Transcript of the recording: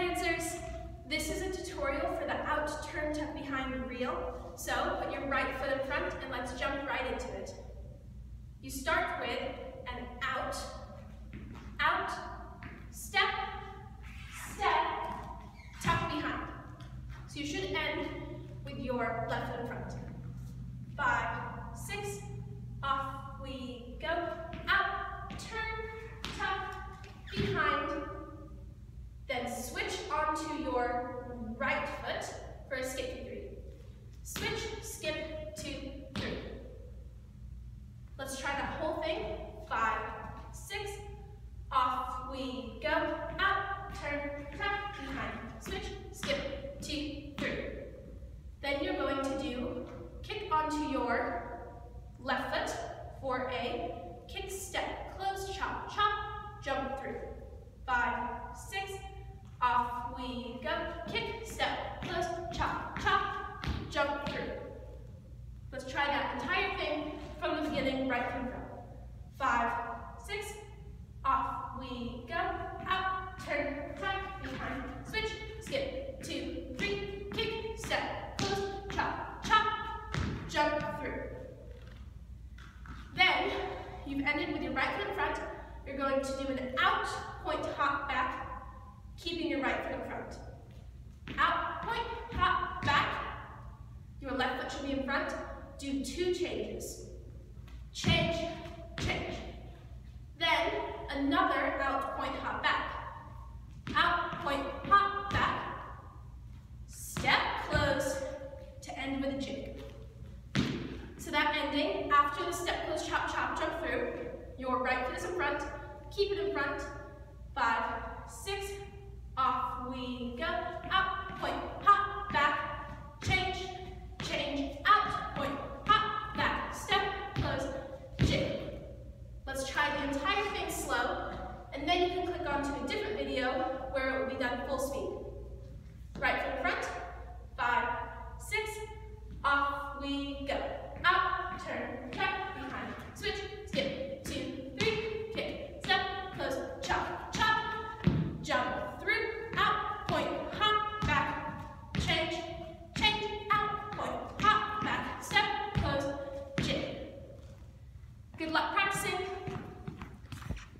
dancers, this is a tutorial for the out turn tuck behind reel. So put your right foot in front and let's jump right into it. You start with an out, out, step, step, tuck behind. So you should end with your left foot in front. Five, six, off we go, out, turn, tuck, behind, then switch onto your right foot for a skip three. Switch, skip, two, three. Let's try that thing. Five, six, off we go, out, turn, tap, behind, switch, skip, two, three. Then you're going to do kick onto your left foot for a kick step, close, chop, chop, jump through. Five, six, off we go. Kick, step, close, chop, chop, jump through. Let's try that entire thing from the beginning, right from front. Five, six, off we go. Out, turn, back, behind, switch, skip, two, three, kick, step, close, chop, chop, jump through. Then, you've ended with your right foot in front. You're going to do an out, point, hop back, keeping your right foot in front. Out, point, hop, back. Your left foot should be in front. Do two changes. Change, change. Then, another out, point, hop, back. Out, point, hop, back. Step, close, to end with a jig. So that after the step, close, chop, chop, jump through, your right foot is in front, keep it in front, five, six, off we turn, track, behind, switch, skip, two, three, kick, step, close, chop, chop, jump, through, out, point, hop, back, change, change, out, point, hop, back, step, close, jig. Good luck practicing.